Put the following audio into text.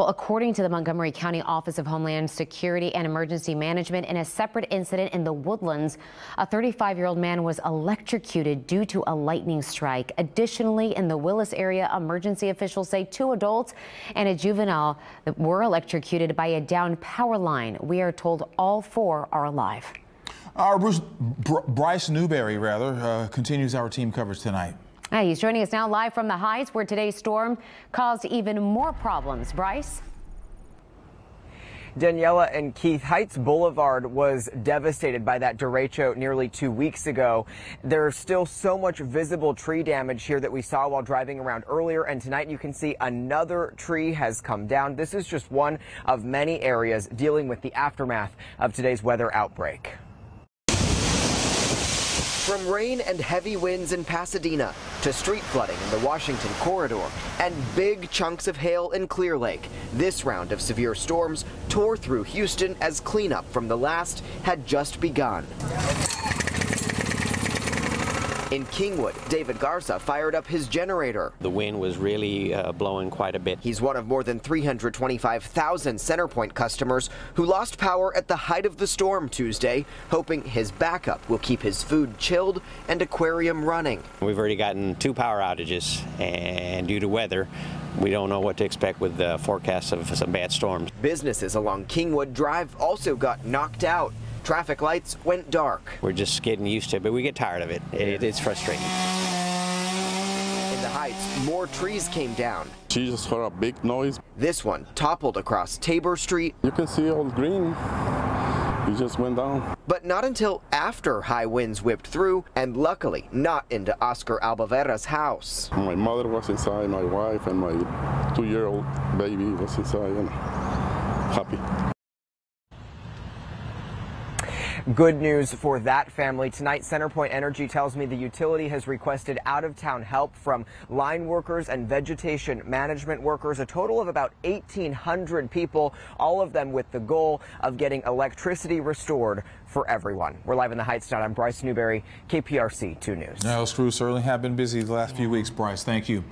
Well, according to the Montgomery County Office of Homeland Security and Emergency Management, in a separate incident in the Woodlands, a 35-year-old man was electrocuted due to a lightning strike. Additionally, in the Willis area, emergency officials say two adults and a juvenile were electrocuted by a downed power line. We are told all four are alive. Our Bruce, Br Bryce Newberry, rather, uh, continues our team coverage tonight. Hey, he's joining us now live from the Heights, where today's storm caused even more problems. Bryce? Daniela and Keith Heights Boulevard was devastated by that derecho nearly two weeks ago. There's still so much visible tree damage here that we saw while driving around earlier. And tonight you can see another tree has come down. This is just one of many areas dealing with the aftermath of today's weather outbreak. From rain and heavy winds in Pasadena to street flooding in the Washington corridor and big chunks of hail in Clear Lake, this round of severe storms tore through Houston as cleanup from the last had just begun. In Kingwood, David Garza fired up his generator. The wind was really uh, blowing quite a bit. He's one of more than 325,000 Centerpoint customers who lost power at the height of the storm Tuesday, hoping his backup will keep his food chilled and aquarium running. We've already gotten two power outages, and due to weather, we don't know what to expect with the forecast of some bad storms. Businesses along Kingwood Drive also got knocked out. Traffic lights went dark. We're just getting used to it, but we get tired of it. it it's frustrating. In the Heights, more trees came down. She just heard a big noise. This one toppled across Tabor Street. You can see all green. He just went down. But not until after high winds whipped through, and luckily not into Oscar Albavera's house. My mother was inside, my wife, and my two-year-old baby was inside, and happy. Good news for that family. Tonight, Centerpoint Energy tells me the utility has requested out-of-town help from line workers and vegetation management workers, a total of about 1,800 people, all of them with the goal of getting electricity restored for everyone. We're live in the Heights tonight. I'm Bryce Newberry, KPRC 2 News. Now, crews certainly have been busy the last few weeks, Bryce. Thank you.